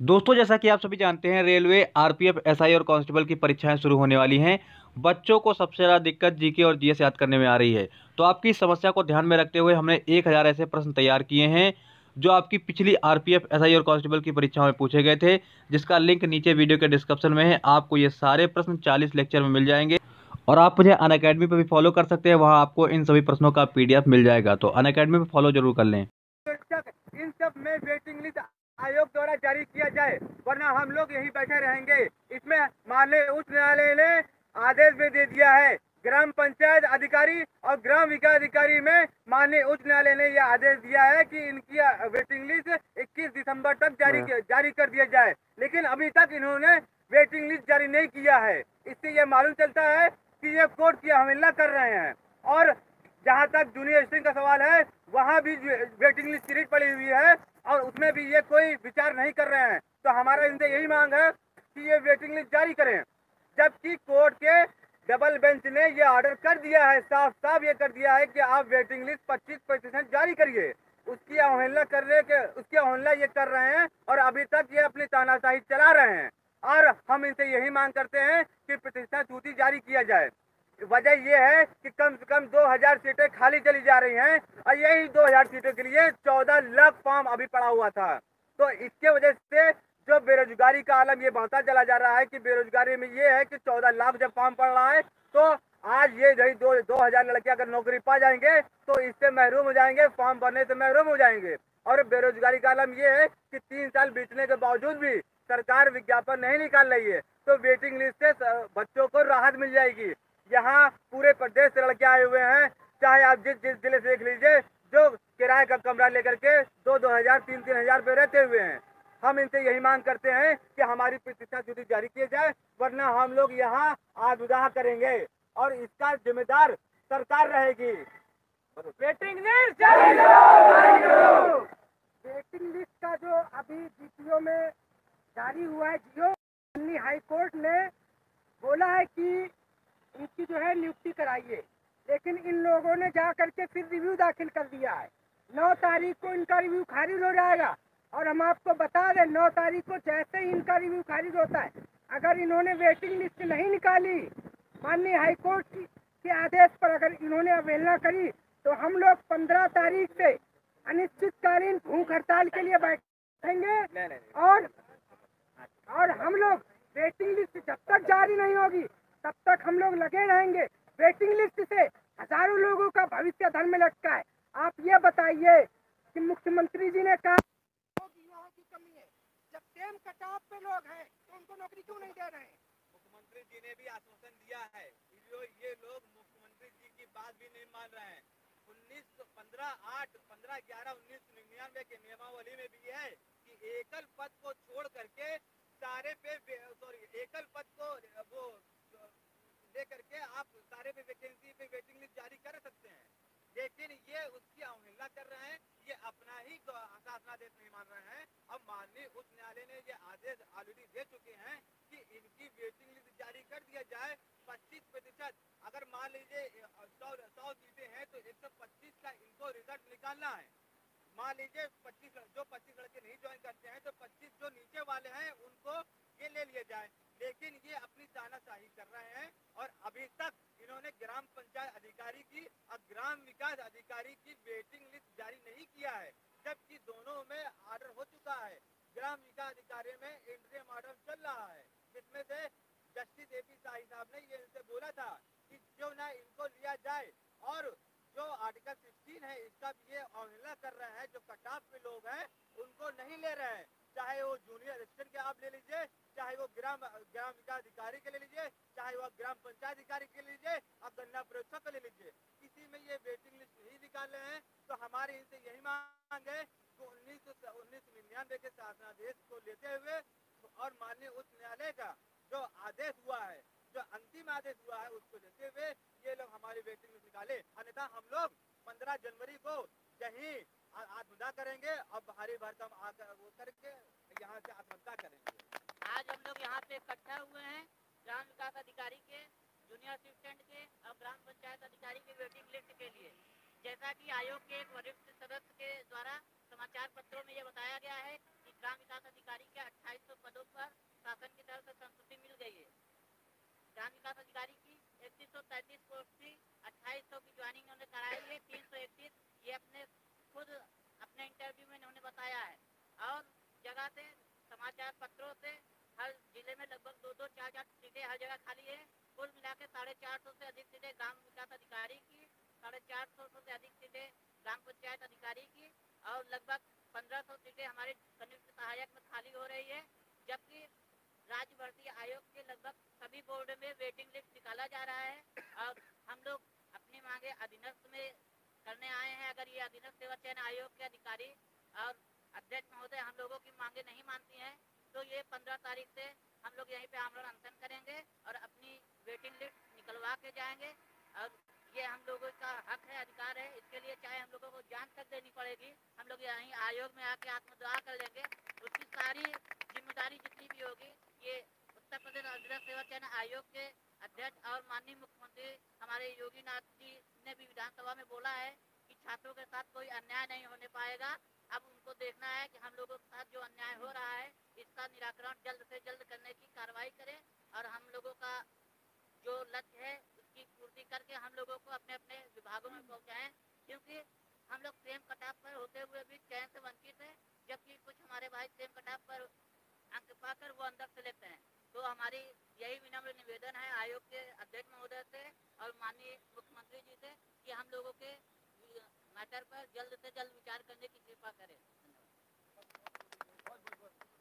दोस्तों, जैसा कि आप सभी जानते हैं, रेलवे, आरपीएफ, एसआई और कांस्टेबल की परीक्षाएँ शुरू होने वाली हैं। बच्चों को सबसे ज़्यादा दिक्कत जीके और जीएस याद करने में आ रही है। तो आपकी समस्या को ध्यान में रखते हुए हमने एक हज़ार ऐसे प्रश्न तैयार किए हैं, जो आपकी पिछली आरपीएफ, एसआई और कांस्टेबल की परीक्षाओं में पूछे गए थे, जिसका लिंक नीचे वीडियो के डिस्क्रिप्शन में है। आपको ये सारे प्रश्न चालीस लेक्चर में मिल जाएँगे। और आप मुझे अन अकेडमी भी फॉलो कर सकते हैं, वहाँ आपको इन सभी प्रश्नों का पीडीएफ मिल जाएगा। तो अन अकेडमी फॉलो ज़रूर कर लें। इन सब में वेटिंग लिस्ट आयोग द्वारा जारी किया जाए वरना हम लोग यही बैठे रहेंगे। इसमें माननीय उच्च न्यायालय ने आदेश भी दे दिया है। ग्राम पंचायत अधिकारी और ग्राम विकास अधिकारी में माननीय उच्च न्यायालय ने यह आदेश दिया है कि इनकी वेटिंग लिस्ट 21 दिसंबर तक जारी हाँ। जारी कर दिया जाए। लेकिन अभी तक इन्होंने वेटिंग लिस्ट जारी नहीं किया है। इससे यह मालूम चलता है कि ये कोर्ट की अवहेलना कर रहे हैं। और जहाँ तक जूनियर स्ट्रिंग का सवाल है वहाँ भी वेटिंग लिस्ट सीरीज़ पड़ी हुई है और उसमें भी ये कोई विचार नहीं कर रहे हैं। तो हमारा इनसे यही मांग है कि ये वेटिंग लिस्ट जारी करें। जबकि कोर्ट के डबल बेंच ने ये ऑर्डर कर दिया है साफ़ साफ़ ये कर दिया है कि आप वेटिंग लिस्ट 25 प्रतिशत जारी करिए। उसकी अवहेलना करने के, उसकी अवहेलना ये कर रहे हैं और अभी तक ये अपनी तानाशाही चला रहे हैं। और हम इनसे यही मांग करते हैं कि प्रतिष्ठा सूची जारी किया जाए। वजह यह है कि कम से कम 2000 सीटें खाली चली जा रही हैं और यही 2000 सीटों के लिए 14 लाख फॉर्म अभी पड़ा हुआ था। तो इसके वजह से जो बेरोजगारी का आलम ये बढ़ता चला जा रहा है कि बेरोजगारी में ये है कि 14 लाख जब फॉर्म पड़ रहा है तो आज ये यही दो दो हज़ार लड़के अगर नौकरी पा जाएँगे तो इससे महरूम हो जाएँगे, फॉर्म भरने से महरूम हो जाएँगे। और बेरोजगारी का आलम ये है कि तीन साल बीतने के बावजूद भी सरकार विज्ञापन नहीं निकाल रही है तो वेटिंग लिस्ट से, बच्चों को राहत मिल जाएगी। यहाँ पूरे प्रदेश से लड़के आए हुए हैं, चाहे आप जिस जिस ज़िले से देख लीजिए, जो किराए का कमरा लेकर के दो दो हज़ार, तीन तीन हज़ार रुपये रहते हुए हैं। हम इनसे यही मांग करते हैं कि हमारी प्रतिष्ठा छुट्टी जारी किए जाए वरना हम लोग यहाँ आदुदाह करेंगे और इसका जिम्मेदार सरकार रहेगी। वेटिंग लिस्ट वेटिंग लिस्ट का जो अभी जीपीओ में जारी हुआ है जियो दिल्ली हाई कोर्ट ने बोला है कि इनकी जो है नियुक्ति कराइए लेकिन इन लोगों ने जा करके फिर रिव्यू दाखिल कर दिया है। नौ तारीख को इनका रिव्यू खारिज हो जाएगा। और हम आपको बता दें नौ तारीख को जैसे ही इनका रिव्यू खारिज होता है अगर इन्होंने वेटिंग लिस्ट नहीं निकाली माननीय हाईकोर्ट के आदेश पर अगर इन्होंने अवहेलना करी तो हम लोग पंद्रह तारीख से अनिश्चितकालीन भूख हड़ताल के लिए बैठेंगे और और हम लोग वेटिंग लिस्ट जब तक जारी नहीं होगी तब तक हम लोग लगे रहेंगे। वेटिंग लिस्ट से हज़ारों लोगों का भविष्य धर्म में लटका है। आप ये बताइए कि मुख्यमंत्री जी ने कहा है। जब सेम कटाव पे लोग हैं तो उनको नौकरी क्यों नहीं दे रहे हैं? मुख्यमंत्री जी ने भी आश्वासन दिया है। ये लोग मुख्यमंत्री जी की बात भी नहीं मान रहे हैं। उन्नीस पंद्रह आठ, पंद्रह ग्यारह, उन्नीस निन्यानवे के नियमावली में भी है कि एकल पद को छोड़ करके सारे पे सॉरी एकल पद को, वो ले करके आप सारे पे वैकेंसी पे वेटिंग लिस्ट जारी कर सकते हैं। लेकिन ये उसकी अवहेलना कर रहे हैं ये अपना ही शासनादेश नहीं मान रहे हैं। अब माननीय उच्च न्यायालय ने ये आदेश ऑलरेडी दे चुके हैं कि इनकी वेटिंग लिस्ट जारी कर दिया जाए। पच्चीस प्रतिशत। अगर मान लीजिए सौ सौ सीटें हैं तो एक सौ पच्चीस का इनको रिज़ल्ट निकालना है। मान लीजिए पच्चीस, जो पच्चीस लड़के नहीं ज्वाइन करते हैं तो पच्चीस जो नीचे वाले हैं, उनको ये ले लिया जाए। लेकिन ये अपनी तानाशाही कर रहे हैं और अभी तक इन्होंने ग्राम पंचायत अधिकारी की और ग्राम विकास अधिकारी की वेटिंग लिस्ट जारी नहीं किया है, जबकि दोनों में ऑर्डर हो चुका है। ग्राम विकास अधिकारी में इंटरियम ऑर्डर चल रहा है, जिसमें से जस्टिस ए पी शाही साहब ने ये इनसे बोला था कि जो ना इनको लिया जाए और जो आर्टिकल सिक्सटीन है, इसका भी ये अवहेलना कर रहे हैं, जो कटाव पे लोग हैं, उनको नहीं ले रहे हैं। चाहे वो जूनियर असिस्टेंट के आप ले लीजिए चाहे वो ग्राम ग्राम विकास अधिकारी के ले लीजिए, चाहे वो ग्राम पंचायत अधिकारी के लीजिए और गन्ना प्रेक्षक के ले लीजिए। किसी में ये वेटिंग लिस्ट नहीं निकाल रहे हैं तो हमारे इनसे यही मांग है कि उन्नीस उन्नीस निन्यानवे के शासनादेश को लेते हुए और माननीय उच्च न्यायालय का जो आदेश हुआ है, जो अंतिम आदेश हुआ है, उसको लेते हुए ये लोग हमारी वेटिंग लिस्ट निकाले। अन्यथा हम लोग पंद्रह जनवरी को यही आत्मदा करेंगे और भारी भरकम आकर वो करके यहाँ से आत्महत्या करेंगे। ग्राम विकास अधिकारी के जूनियर असिस्टेंट के और ग्राम पंचायत अधिकारी के वेटिंग लिस्ट के लिए। जैसा कि आयोग के एक वरिष्ठ सदस्य के द्वारा समाचार पत्रों में यह बताया गया है कि ग्राम विकास अधिकारी के 2800 पदों पर शासन की तरफ़ से संस्तुति मिल गई है। ग्राम विकास अधिकारी की इकतीस सौ तैतीस पोस्ट थी अट्ठाईस की ज्वाइनिंग उन्होंने कराई है, तीन सौ इकतीस ये अपने खुद, अपने इंटरव्यू में उन्होंने बताया है। और जगह से, समाचार पत्रों से हर ज़िले में लगभग दो दो, चार चार सीटें हर जगह खाली है। कुल मिला के साढ़े चार सौ से अधिक सीटें ग्राम विकास अधिकारी की, साढ़े चार सौ से अधिक सीटें ग्राम पंचायत अधिकारी की और लगभग पंद्रह सौ सीटें हमारे संयुक्त सहायक में खाली हो रही है, जबकि राज्य भर्ती आयोग के लगभग सभी बोर्ड में वेटिंग लिस्ट निकाला जा रहा है। और हम लोग अपनी मांगे अधीनस्थ में करने आए हैं। अगर ये अधीनस्थ सेवा चयन आयोग के अधिकारी और अध्यक्ष महोदय हम लोगों की मांगे नहीं मानती हैं तो ये पंद्रह तारीख से हम लोग यहीं पे आमरण अनशन करेंगे और अपनी वेटिंग लिस्ट निकलवा के जाएँगे। और ये हम लोगों का हक है, अधिकार है। इसके लिए चाहे हम लोगों को जान तक देनी पड़ेगी। हम लोग यहीं आयोग में आके आत्मदाह कर लेंगे। उसकी सारी ज़िम्मेदारी जितनी भी होगी, ये उत्तर प्रदेश अधीनस्थ सेवा चयन आयोग के अध्यक्ष और माननीय मुख्यमंत्री हमारे योगी नाथ जी ने भी विधानसभा में बोला है कि छात्रों के साथ कोई अन्याय नहीं होने पाएगा। अब उनको देखना है कि हम लोगों के साथ जो अन्याय हो रहा है, इसका निराकरण जल्द से जल्द करने की कार्रवाई करें और हम लोगों का जो लक्ष्य है, उसकी पूर्ति करके हम लोगों को अपने अपने विभागों में पहुंचाएँ। क्योंकि हम लोग सेम कटाप पर होते हुए भी चयन से वंचित हैं, जबकि कुछ हमारे भाई सेम कटाप पर अंक पाकर वो अंदर सेलेक्ट हैं। तो हमारी यही विनम्र निवेदन है आयोग के अध्यक्ष महोदय से और माननीय मुख्यमंत्री जी से कि हम लोगों के मैटर पर जल्द से जल्द विचार करने की कृपा करें।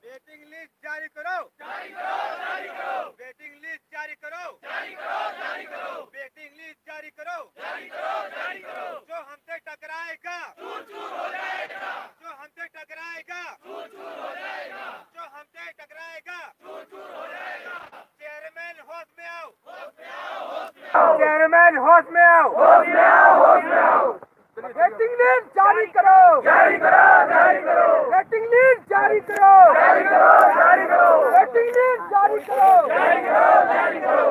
वेटिंग लिस्ट जारी करो। जारी करो जारी करो। वेटिंग लिस्ट जारी करो। जारी करो जारी करो। वेटिंग लिस्ट जारी करो। जारी करो जारी करो। जो हमसे टकराएगा। चूर चूर हो जाएगा। जो हमसे टकराएगा। चूर चूर हो जाएगा। जो हमसे टकराएगा। चूर चूर हो जाएगा। चेयरमैन होश में आओ। होश में आओ होश में आओ। चेयरमैन होश में आओ। होश में आओ लिस्ट जारी करो। जारी करो जारी करो। वेटिंग लिस्ट जारी करो। जारी करो जारी करो। वेटिंग लिस्ट जारी करो। जारी करो जारी करो।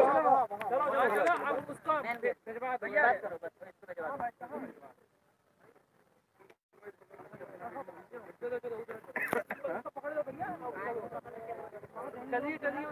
चलिए चलिए।